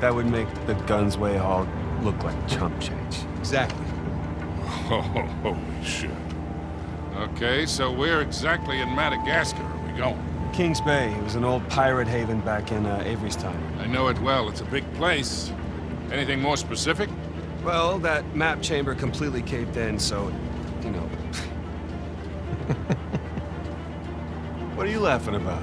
That would make the Gunsway Hall look like chump change. Exactly. Oh, holy shit. Okay, so where exactly in Madagascar are we going? Kings Bay. It was an old pirate haven back in uh, Avery's time. I know it well. It's a big place. Anything more specific? Well, that map chamber completely caved in, so, you know. what are you laughing about?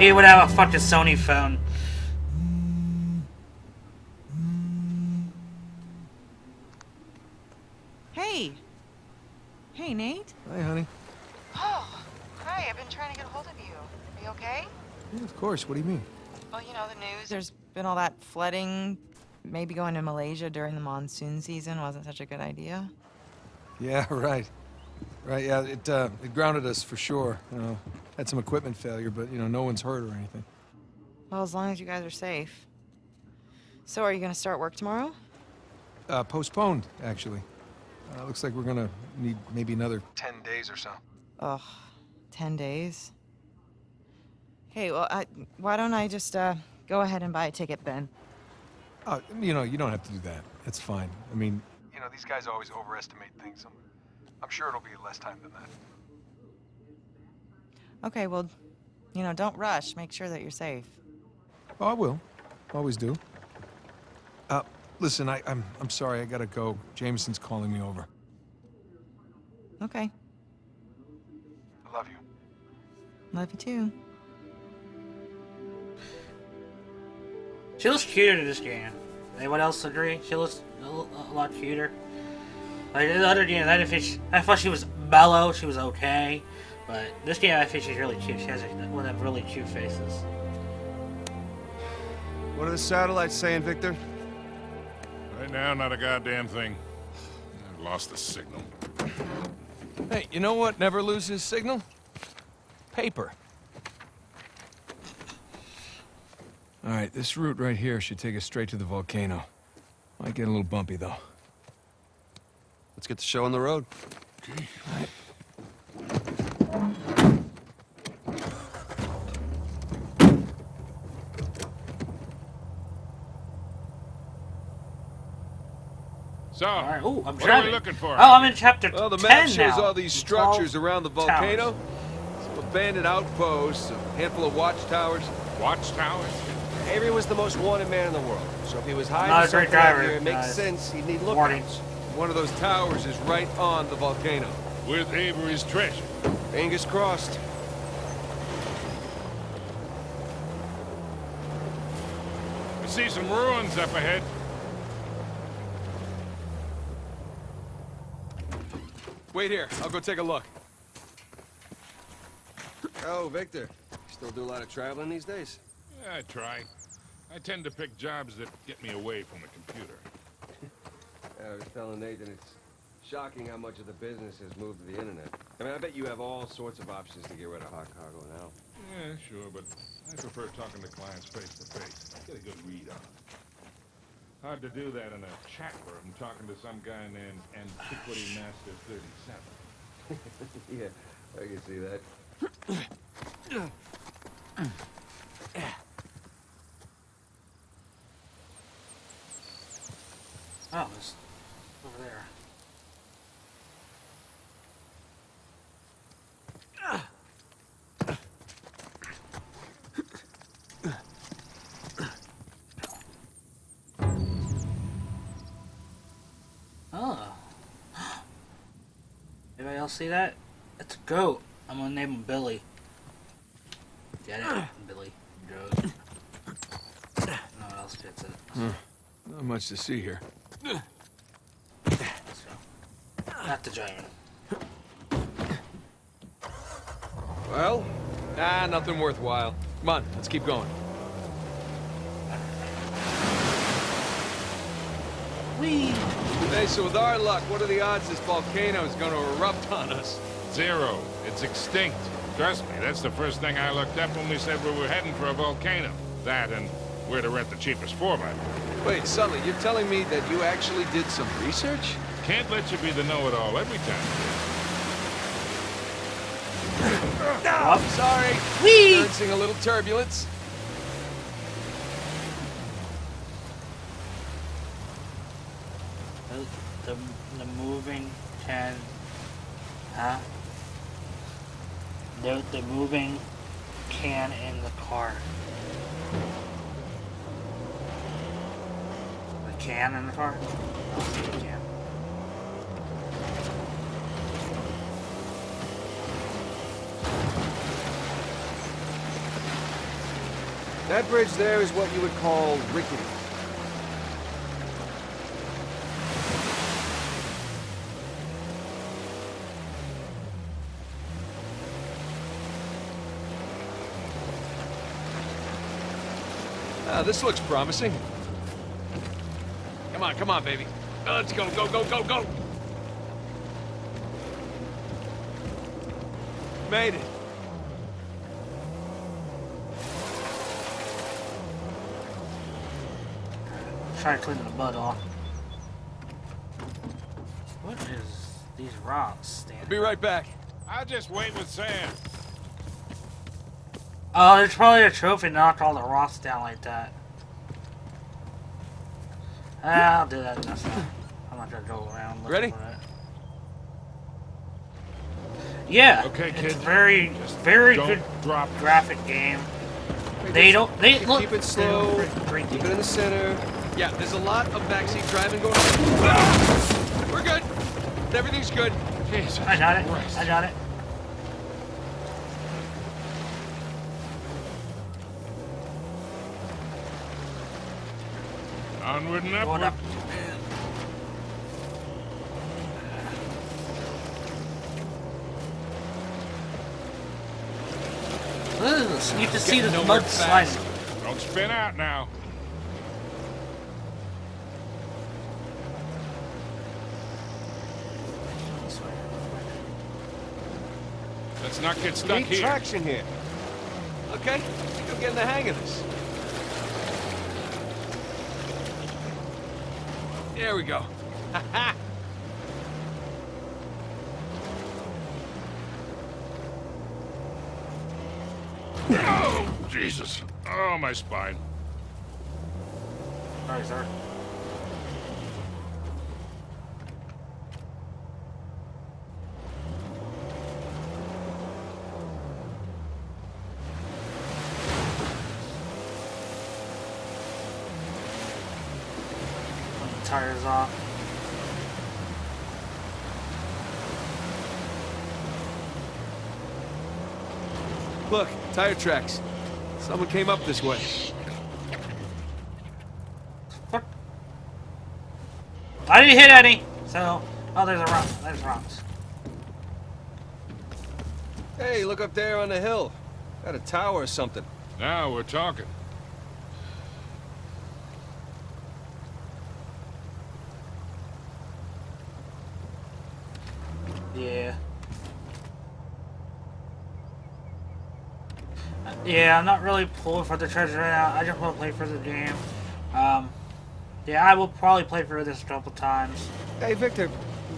He would have a fucking Sony phone. Hey. Hey, Nate. Hi, honey. Oh, hi. I've been trying to get a hold of you. Are you okay? Yeah, of course. What do you mean? Well, you know the news. There's been all that flooding. Maybe going to Malaysia during the monsoon season wasn't such a good idea. Yeah, right. Right, yeah, it, uh, it grounded us for sure. You know, had some equipment failure, but, you know, no one's hurt or anything. Well, as long as you guys are safe. So, are you going to start work tomorrow? Uh, postponed, actually. Uh, looks like we're gonna need maybe another 10 days or so. Ugh, 10 days. Hey, well, I, why don't I just uh, go ahead and buy a ticket then? Uh, you know, you don't have to do that. That's fine. I mean, you know, these guys always overestimate things. I'm, I'm sure it'll be less time than that. Okay, well, you know, don't rush. Make sure that you're safe. Oh, I will. Always do. Uh, listen, I, I'm, I'm sorry. I gotta go. Jameson's calling me over. Okay, I love you. love you too. She looks cuter in this game. Anyone else agree? She looks a lot cuter. Like in the other games, I didn't think she, I thought she was mellow. She was okay, but this game I think she's really cute. She has one of them really cute faces. What are the satellites saying, Victor? Right now, not a goddamn thing. I've lost the signal. Hey, you know what never loses signal? Paper. All right, this route right here should take us straight to the volcano. Might get a little bumpy, though. Let's get the show on the road. So, All right. Ooh, I'm what driving. are we looking for? Oh, I'm in chapter Well, the map shows now. all these structures all around the towers. volcano. Some abandoned outposts, a handful of watchtowers. Watchtowers? Avery was the most wanted man in the world. So if he was hiding Not a something driver, here, it makes guys. sense he'd need Warning. lookouts. One of those towers is right on the volcano. With Avery's treasure. Fingers crossed. We see some ruins up ahead. Wait here. I'll go take a look. Oh, Victor. Still do a lot of traveling these days? Yeah, I try. I tend to pick jobs that get me away from the computer. I was telling Nathan it's shocking how much of the business has moved to the internet. I mean, I bet you have all sorts of options to get rid of hot cargo now. Yeah, sure, but I prefer talking to clients face to face. Get a good read on them. Hard to do that in a chat room talking to some guy named Antiquity Master 37. yeah, I can see that. Anybody else see that? It's a goat. I'm gonna name him Billy. Get it? Billy. Goat. No one else gets it. Not much to see here. Let's go. Not the giant. Well? Ah, nothing worthwhile. Come on, let's keep going. Whee! Hey, so with our luck, what are the odds this volcano is going to erupt on us? Zero. It's extinct. Trust me, that's the first thing I looked up when we said we were heading for a volcano. That and where to rent the cheapest 4x4. Wait, Sully, you're telling me that you actually did some research? Can't let you be the know-it-all every time. No, I'm sorry. Whee! Experiencing a little turbulence. The, the, moving can... Huh? The, the moving can in the car. The can in the car? That bridge there is what you would call rickety. Ah, this looks promising. Come on, come on, baby. Let's go, go, go, go, go! Made it. Try to clean the mud off. What is these rocks standing? Be right back. I'll just wait with Sam. Oh, there's probably a trophy knocked all the rocks down like that. Ah, I'll do that next time. I'm not gonna go around Ready? for it. Yeah, Okay, it's kid. very, Just very good drop. graphic game. They don't, they Keep- look. keep it they slow. pretty- pretty Keep it in the center. Yeah, there's a lot of backseat driving going on. Ah! We're good. Everything's good. Jesus I got it. Christ. I got it. Onward and Going upward. up. Ugh, you can see the mud sliding. Don't spin out now. Let's not get stuck Need here. traction here. Okay, I think I'm getting the hang of this. There we go. Oh, Jesus. Oh, my spine. Sorry, sir. tires off. Look, tire tracks. Someone came up this way. Fuck. I didn't hit any. So, oh, there's a rock. There's rocks. Hey, look up there on the hill. Got a tower or something. Now we're talking. Yeah, I'm not really pulling for the treasure right now. I just want to play for the game. Um, yeah, I will probably play for this a couple times. Hey, Victor,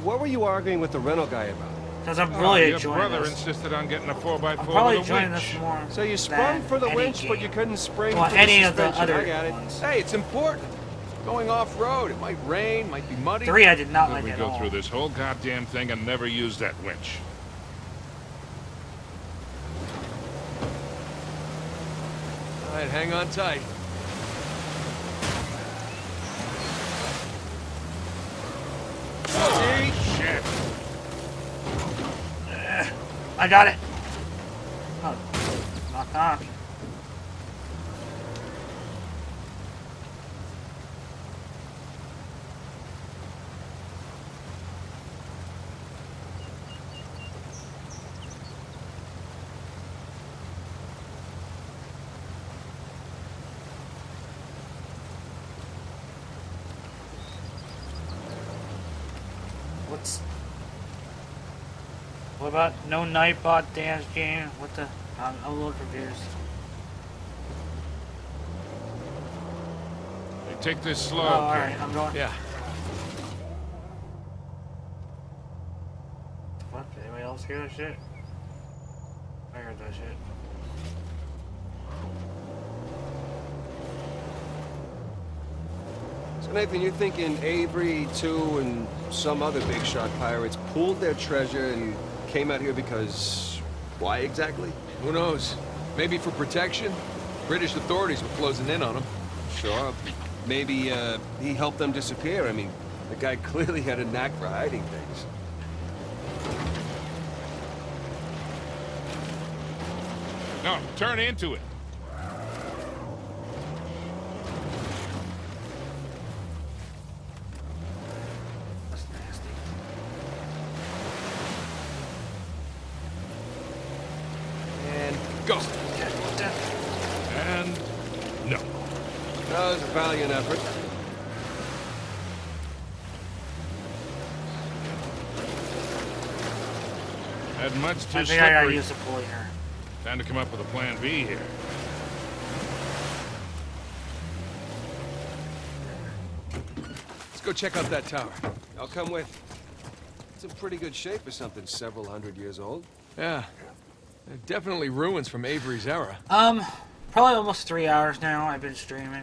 what were you arguing with the rental guy about? Because I'm Oh, really your enjoying brother this. insisted on getting a 4x4 I'm probably with a enjoying winch. this more. So you sprung for the any winch, but you couldn't spring Well, for any the of the other I got it. ones. Hey, it's important. Going off-road, it might rain, might be muddy. Three I did not Then like we at go all. through this whole goddamn thing and never use that winch. Right, hang on tight. Holy Shit. I got it. Oh, knock knock. What's what about no Nightbot dance game? What the? I'm, I'm a little confused. Hey, take this oh, slow, Oh, alright, I'm going. Yeah. What? Did anybody else hear that shit? I heard that shit. So Nathan, you're thinking Avery, too, and some other big shot pirates pooled their treasure and came out here because... Why exactly? Who knows? Maybe for protection? British authorities were closing in on him. Sure. Maybe, uh, he helped them disappear. I mean, the guy clearly had a knack for hiding things. No, turn into it. That's nasty. And go. And no. That was a valiant effort. Had much too I think I gotta slippery. use the pointer. Time to come up with a plan B here. Let's go check out that tower. I'll come with. It's in pretty good shape for something several hundred years old. Yeah. Definitely ruins from Avery's era. Um, probably almost three hours now. I've been streaming.